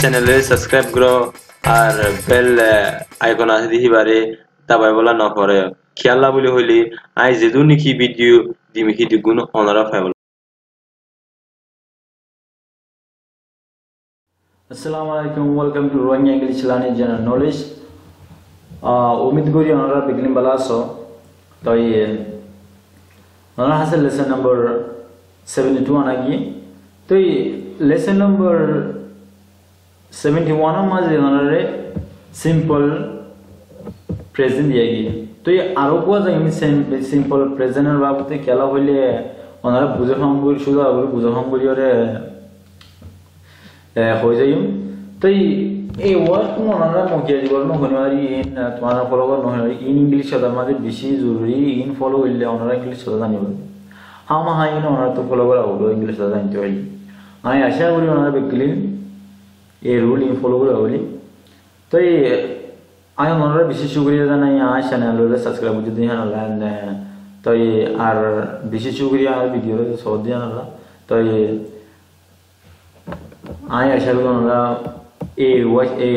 চ্যানেলে সাবস্ক্রাইব করো, আর bell icon আছে দেখিবারে দাবাই বলা নপরে খেয়ালা বলি হইলে, আই যেদু নিকি ভিডিও দিমি হিদি গুণ অনারা ফাইবল আসসালামু আলাইকুম welcome to Rohingya English learning general knowledge Umid করি ওনারা বিগলিং বালা আছো। তো ওনারা আছে লেসন নম্বর সেভেন্টি টু আনা গিয়ে তো লেসন নম্বর সেভেন্টি ওয়ানের মাঝে ওনারে সিম্পল প্রেজেন্ট দিয়ে গিয়ে। তো আরও কোয়া যায়, আমি সিম্পল প্রেজেন্টের বাবদে খেলা হইলে ওনারা বুঝে ফাম করি শুধু বুঝে ফাম করি ওরে হৈ যাইম তই এই ওয়ার্ড ওনারা মকিয়া দিব নহনারি ইন তোমার ফলো কর নহনারি ইন ইংলিশ সাদা মাঝে বেশি জরুরি ইন ফলো হইলে ওনারা ইংলিশ সাদা জানিব হাও মা হাই ওনারা তো ফলো করা হলো ইংলিশ সাদা জানতে হইলে আমি আশা করি ওনারা বেকলিন এই রুল ইন ফলো করা হইলে তই আমি ওনারা বেশি শুক্রিয়া জানাই আর চ্যানেল সাবস্ক্রাইব যদি তই আর বেশি শুক্রিয়া আর ভিডিও সব দিয়ে হানালা তই আমি আশা করি ওনারা এই ওয়াচ এই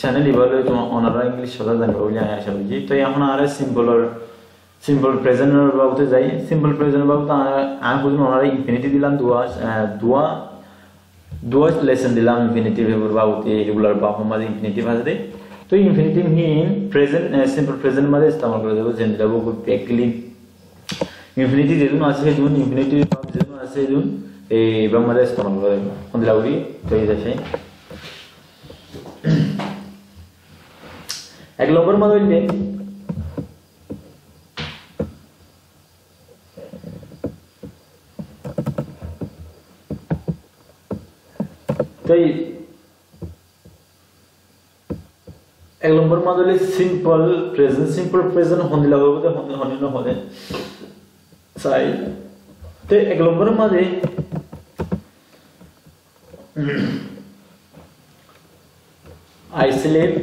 চ্যানেল ইভাবে ওনারা ইংলিশ সদা জানবে বলে আমি আশা করছি তো এখন আর সিম্পলর সিম্পল প্রেজেন্টের বাবুতে যাই। সিম্পল প্রেজেন্ট বাবুতে আমি বুঝলাম ওনারা ইনফিনিটি দিলাম, দুয়া দুয়া দুয়া লেসন দিলাম ইনফিনিটিভ বাবুতে রেগুলার বাবু মাঝে ইনফিনিটিভ আছে তো ইনফিনিটিভ হিন প্রেজেন্ট সিম্পল প্রেজেন্ট মাঝে ইস্তেমাল করে দেবো যেন দেবো প্যাকলি ইনফিনিটি যেদিন আছে সেদিন ইনফিনিটি যেদিন আছে সেদিন এই ব্রহ্মদেশ ইস্তেমাল করে দেবো দিলাগুড়ি তৈরি আছে এক নম্বর মা তাই এক নম্বর মা বললে সিম্পল প্রেজেন্ট সিম্পল প্রেজেন্ট হন্দিলা বলতে হন্দিল হনে চাই তো এক নম্বর মাঝে I sleep.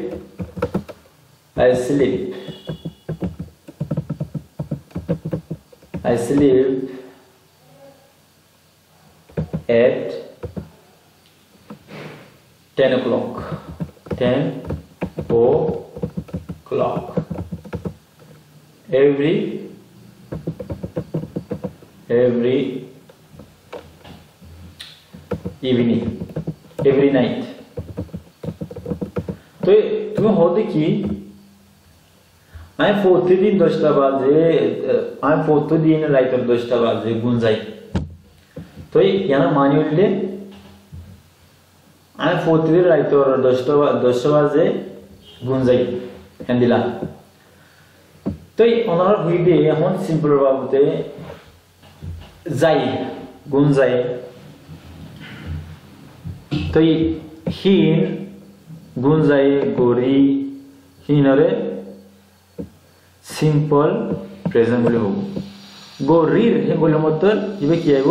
I sleep. I sleep at 10 o'clock. 10 o'clock. Every every evening. Every night. তো তুমি হতে কি আমি প্রতিদিন দশটা বাজে আমি প্রতিদিন রাইতের দশটা বাজে গুঞ্জাই তো ইয়ানা মানি উঠলে আমি প্রতিদিন রাইতের দশটা দশটা বাজে গুঞ্জাই হ্যাঁ দিলাম। তো ওনারা ভুই এখন সিম্পল বাবুতে যাই গুঞ্জাই তো হিন গুঞ্জাই গড়ি হিনরে সিম্পল প্রেজেন্ট বলে হব। গড়ির হেগুলোর মতো কি আইব?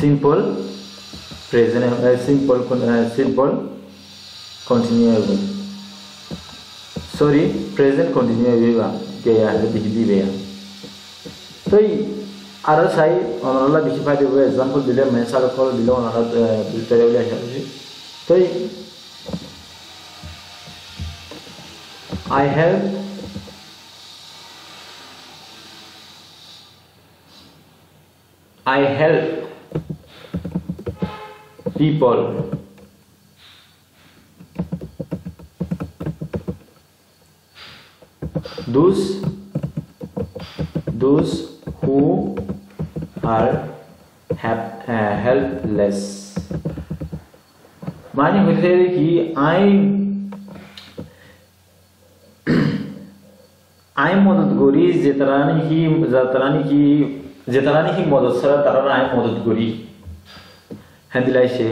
Simple present uh, simple uh, simple continuous sorry present continuous गया है बिजली गया तो आरो साइ अनला बिखिफा दे वे एग्जांपल दिले मेसाल कॉल दिले अनला बिल्टर बोले है तो I have I help people. Those, those who are help, uh, helpless. माने होते थे कि आई आय मदद गोरी जेतरानी की जेतरानी की जेतरानी की मदद सर तारा आय मदद गोरी হ্যাঁ সে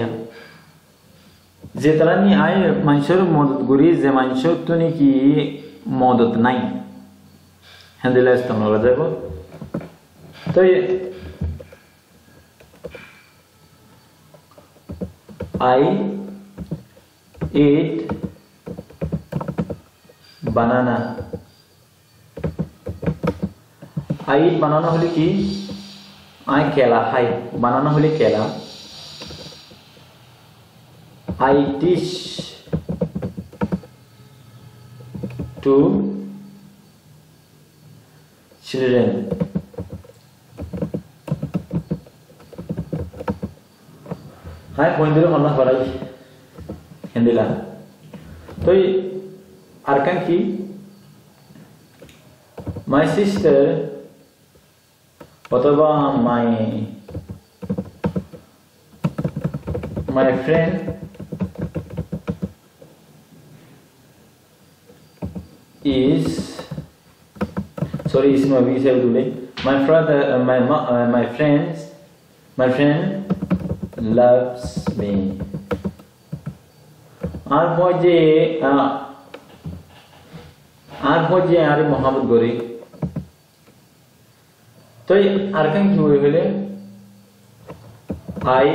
যে তারা নি আই মানুষের মদত করি, যে মানুষের তো নাকি মদত নাই। দিলাই ইস্তেমাল করা। যাব তো আই eat banana আই বানানো হলে কি? আই কেলা, হাই, বানানো হলে কেলা। I teach to children. Hai pointer mana farai hendila. তো আর কান কি my sister অথবা my my friend is sorry is my visa today my brother uh, my uh, my friends my friend loves me আর যে আর যে আরে মোহাম্মদ গরি তো আর কেন কি হয়ে গেলে আই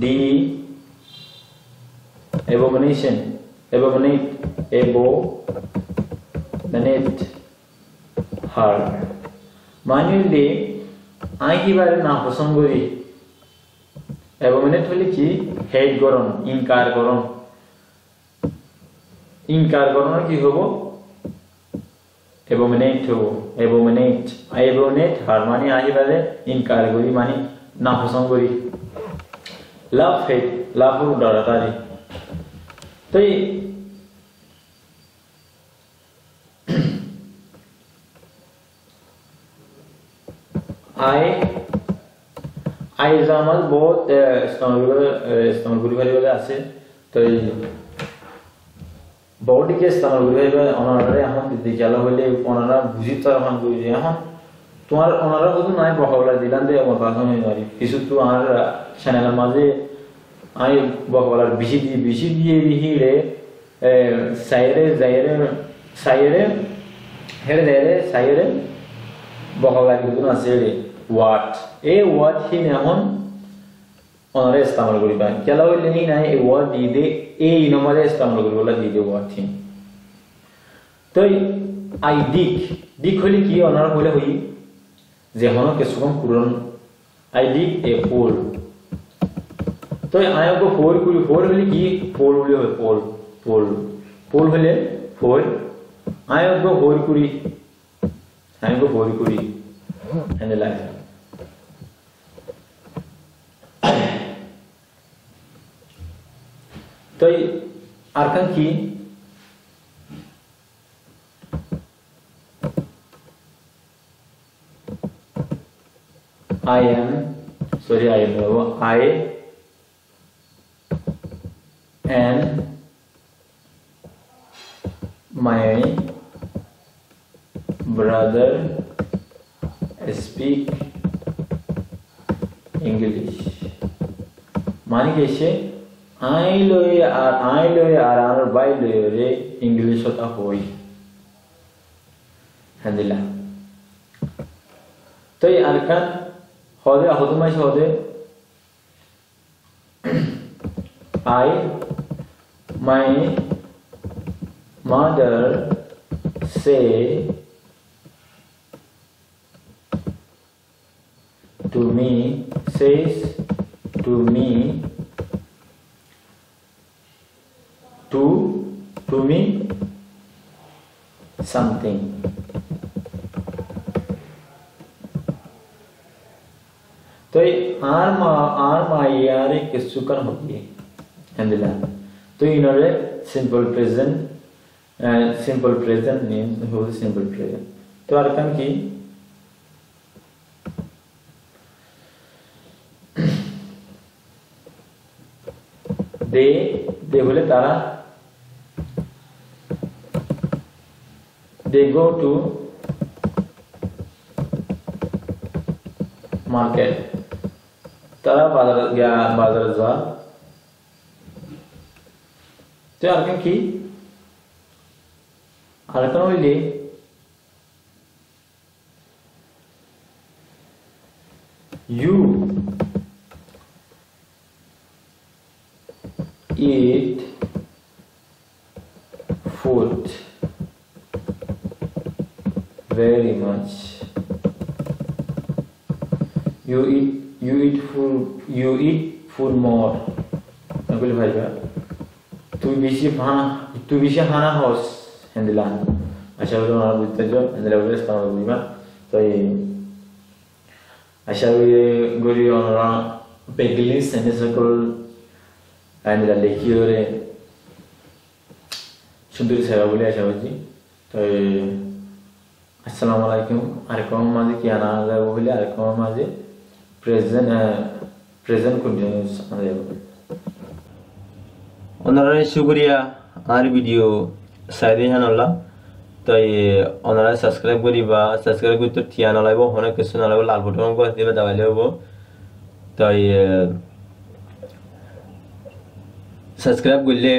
ডি abomination abominate abominate her মানিলে আই কিবারে না পছন্দ করি abominate হলে কি? হেড গরম, ইনকার গরম। ইনকার গরম কি হব? abominate হব। আই abominate her মানে আহিবারে ইনকার করি মানে না পছন্দ করি। লাভ হেড, লাভ ডরাতারি তো এই আই আই জামাল বহুত ইস্তেমাল করি পারিবলে আছে তো এই বহুটিকে ইস্তেমাল করি পারিবে অনারে এখন দিজালা হইলে ওনারা বুঝি তো এখন বুঝি এখন তোমার ওনারা শুধু নাই বকাবলা দিলাম দে আমার কথা হয়ে পারি কিছু তো আর চ্যানেলের মাঝে Ay bakmalar bir şey diye bir şey diye bir hile e, sayere zayere sayere her değere sayere bakmalar bu nasıl what e what he ne hon onları istemal gülü ben kela öyle neyin ay e what diye de e inomada istemal gülü bula diye de what he toy ay dik dik hali ki onlar hule huyi zehono kesukam kurun ay dik e pool তো আয়ক four করি four হলে কি four হলে হয় four four four হলে four আয়ক four করি আয়ক four করি এনে লাগে তো আর কান কি I am sorry I am no I and my brother speak English. মানে কি সে? আই লই আর আই লই আর আর বাই লই রে ইংলিশ হতা হই হাদিলা তো এই আরকান হদে হদমাইশ হদে I, my mother say to me, says to me, to, to me something. तो आर मा आर मायारे किसुकन होती है Alhamdulillah. तो इन्होंने simple present uh, simple present means who is simple present. तो अर्थम की दे दे बोले तारा they go to market তারা বাজার গিয়া বাজারে যাওয়া Değerinin ki alkanoili you eat food very much. You eat you eat food you eat food more. Amplifier viva তুই বেশি হানা তুই বেশি হানা হস হেন্দিলা আশা করি ওনারা বুঝতে চাও হেন্দিলা বলে সারা বুঝবা তো এই আশা করি ওনারা পেগলি সেন্টেন্স সকল হেন্দিলা লেখি ধরে সুন্দরী সেবা বলে আশা করছি তো এই আসসালামু আলাইকুম আরেকম মাঝে কি আনা যাবো বলে আরেকম মাঝে প্রেজেন্ট প্রেজেন্ট কন্টিনিউস আনা যাবো ওনারা শুক্রিয়া আর ভিডিও সাইডে হানলা তাই ওনারা সাবস্ক্রাইব করিবা সাবস্ক্রাইব করতে ঠিয়া নলাইব অনেক কিছু নলাইব লাল বটন করে দিবে দাবাই লব তাই সাবস্ক্রাইব করলে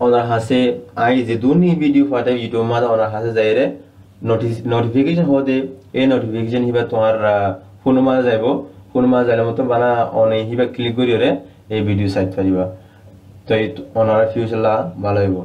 ওনার হাসে আই যে দুনি ভিডিও ফাটাই ইউটিউব মাঝে ওনার হাসে যাই রে নোটিফিকেশন হতে এই নোটিফিকেশন হিবা তোমার ফোন মাঝে যাইব ফোন মাঝে যাইলে মতো বানা অনে হিবা ক্লিক করি রে এই ভিডিও সাইট পারিবা তো এই ওনারা ফিউচার ভালো হইব